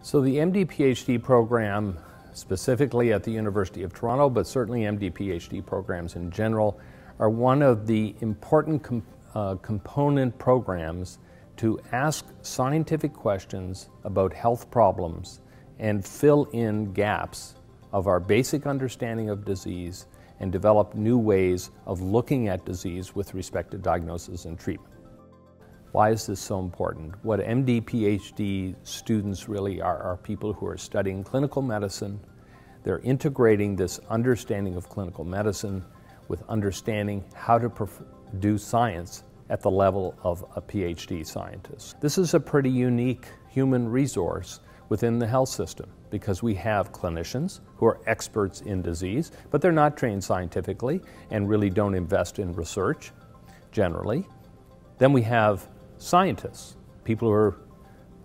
So the MD PhD program, specifically at the University of Toronto, but certainly MD PhD programs in general, are one of the important com- uh, component programs to ask scientific questions about health problems and fill in gaps of our basic understanding of disease and develop new ways of looking at disease with respect to diagnosis and treatment. Why is this so important? What MD, PhD students really are are people who are studying clinical medicine. They're integrating this understanding of clinical medicine with understanding how to do science at the level of a PhD scientist. This is a pretty unique human resource within the health system because we have clinicians who are experts in disease, but they're not trained scientifically and really don't invest in research generally. Then we have scientists, people who are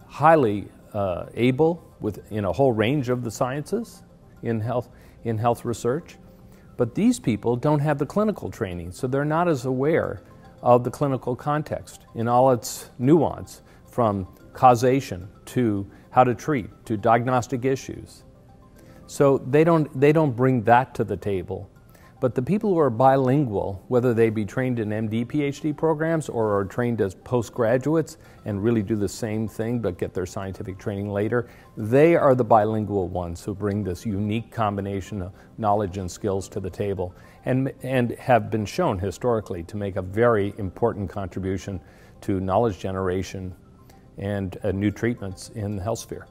highly uh, able with, in a whole range of the sciences in health, in health research. But these people don't have the clinical training, so they're not as aware of the clinical context in all its nuance, from causation to how to treat to diagnostic issues. So they don't, they don't bring that to the table. But the people who are bilingual, whether they be trained in MD, PhD programs or are trained as postgraduates and really do the same thing but get their scientific training later, they are the bilingual ones who bring this unique combination of knowledge and skills to the table and, and have been shown historically to make a very important contribution to knowledge generation and uh, new treatments in the health sphere.